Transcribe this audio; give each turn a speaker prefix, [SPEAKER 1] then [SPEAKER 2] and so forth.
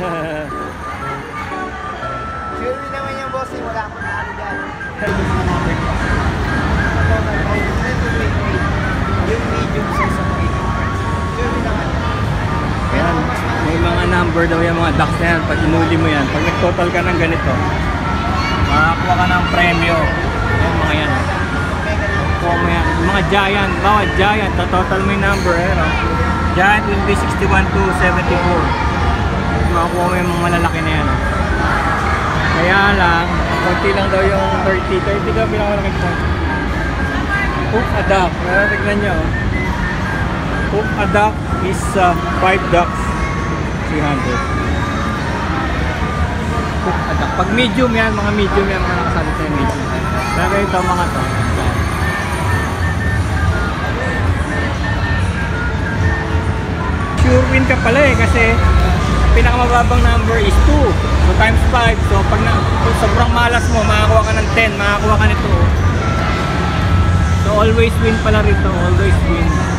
[SPEAKER 1] Sure naman yung bossing, wala akong nakano dyan. Yung medium size mga Sure naman yan.
[SPEAKER 2] May mga number daw yung mga ducks na yan. Pag inuli mo yan, pag nag-total ka ng ganito, makakuha ka ng premyo. Yan mga yan. Kuha mo yan. Yung mga giant, bawat giant, total mo yung number. Eh, no? Giant will be 61 to 74. Makakuha mo yung malalaki na yan. Kaya lang, konti lang daw yung 30. 30 daw pinakamalaki ko. Hook a duck. Pero tignan nyo. Hook a duck is 5 ducks. 300. Hook a duck. Pag medium yan, mga medium yan, mga nakasalit na yung medium. Pero ito mga to. Sure win ka pala eh kasi pinakamababang number is 2. So times 5. So pag na, kung sobrang malas mo, makakuha ka ng 10, makakuha ka nito. So always win pala rito, always win.